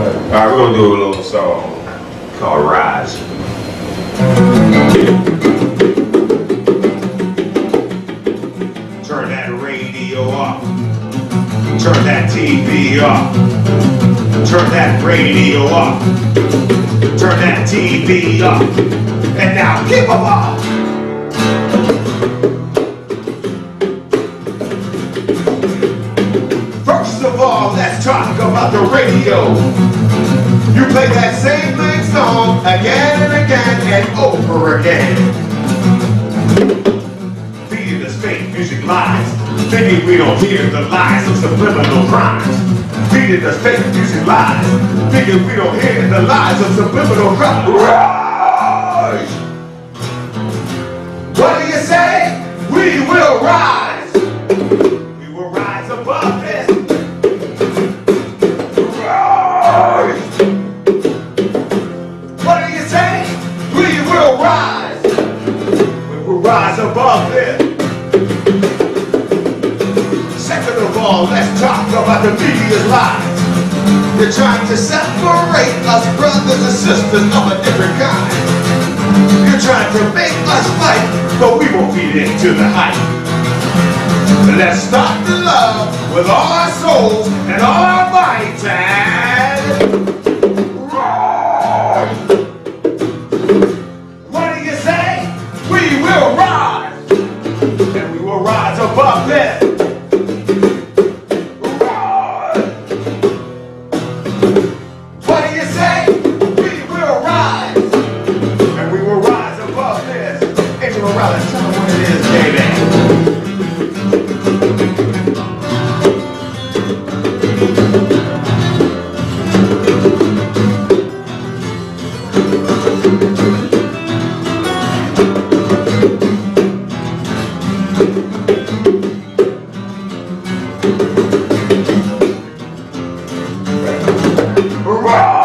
Alright, we're gonna do a little song called Rise. Turn that radio off. Turn that TV off. Turn that radio off. Turn that TV off. And now keep them off. First of all, talk about the radio. You play that same main song again and again and over again. Feeding us fake music lies, thinking we don't hear the lies of subliminal crimes. Feeding us fake music lies, thinking we don't hear the lies of subliminal crimes. What do you say? We will rise. Rise above. Second of all, let's talk about the media's lies. They're trying to separate us brothers and sisters of a different kind. You're trying to make us fight, but we won't feed into the hype. Let's start the love with all our souls and all our might What do you say? We will rise, and we will rise above this. Morales, tell what it is, Rise!